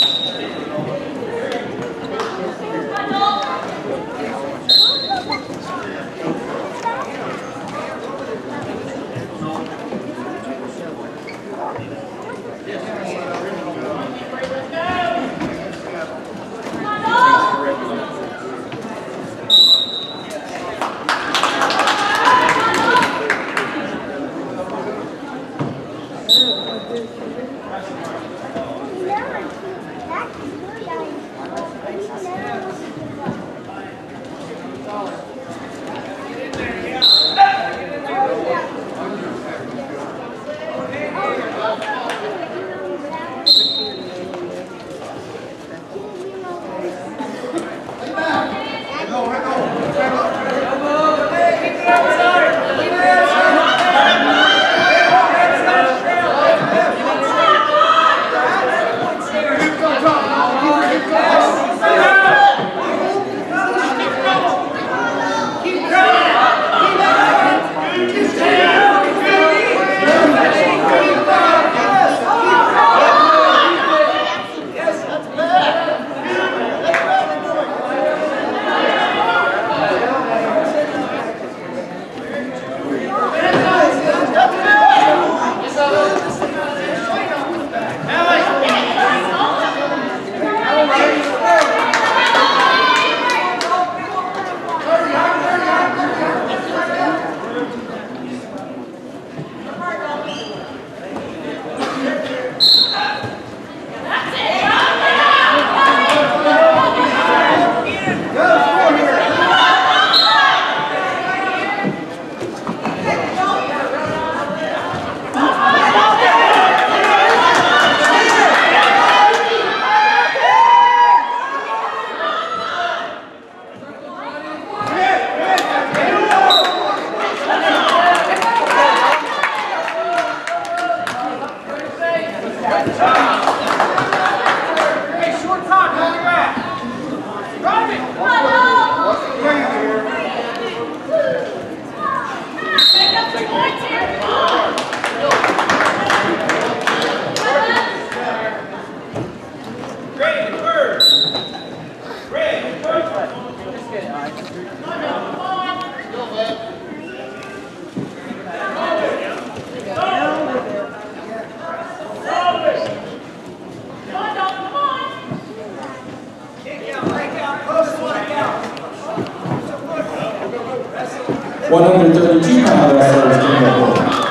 Thank you. 132 pound wrestlers in the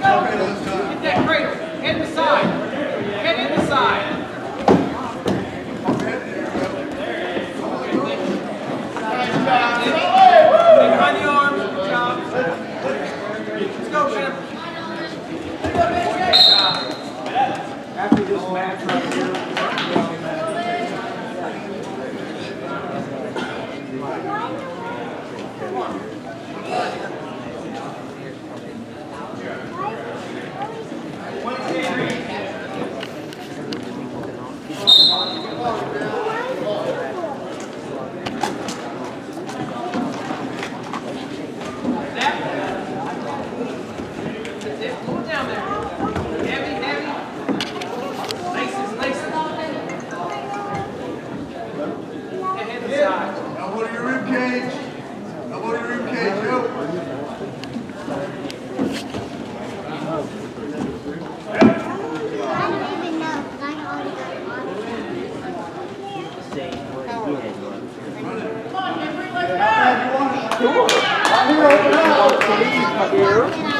Go. Oh, Sure. I'm here open up. Please, my dear.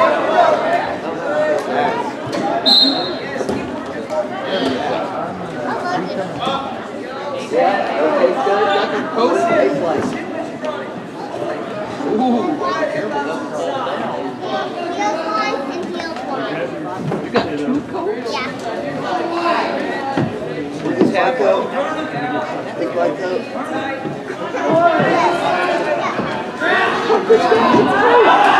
You've got two coats? Yeah. Taco, things like that.